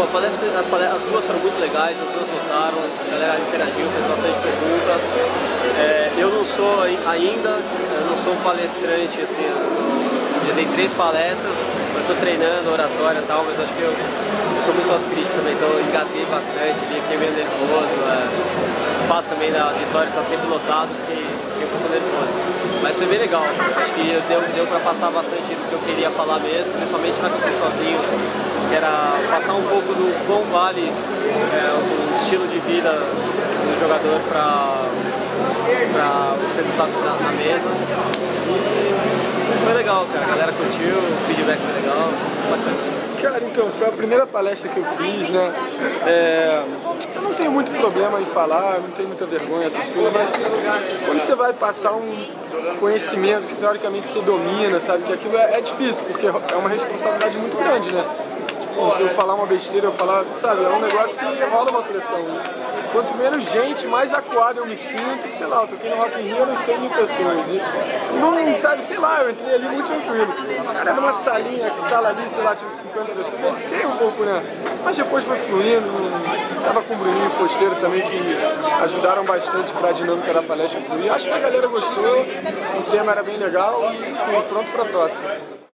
Pô, palestra, as, palestras, as duas foram muito legais, as duas votaram, a galera interagiu, fez bastante pergunta. É, eu não sou ainda, eu não sou um palestrante, assim, já dei três palestras, eu estou treinando oratória e tal, mas acho que eu, eu sou muito autocrítico também, então eu engasguei bastante, fiquei meio nervoso. É, o fato também da vitória estar tá sempre lotado, fiquei, fiquei um pouco nervoso. Mas foi bem legal, acho que deu, deu para passar bastante do que eu queria falar mesmo, principalmente na passar um pouco do quão vale é, o estilo de vida do jogador para os resultados na, na mesa. E foi legal, cara. A galera curtiu, o feedback foi legal, bacana. Cara, então, foi a primeira palestra que eu fiz, né? É, eu não tenho muito problema em falar, não tenho muita vergonha, essas coisas, mas quando você vai passar um conhecimento que teoricamente você domina, sabe, que aquilo é, é difícil, porque é uma responsabilidade muito grande, né? Se eu falar uma besteira, eu falar, sabe, é um negócio que rola uma pressão. Quanto menos gente, mais acuado eu me sinto, sei lá, eu toquei no Rock in Rio, não sei mil pessoas. E não, sabe, sei lá, eu entrei ali muito tranquilo. Era uma salinha, sala ali, sei lá, tinha 50 pessoas, eu fiquei um pouco, né? Mas depois foi fluindo, tava com o Bruninho Fosteiro também, que ajudaram bastante pra dinâmica da palestra fluir. Acho que a galera gostou, o tema era bem legal e, enfim, pronto pra próxima.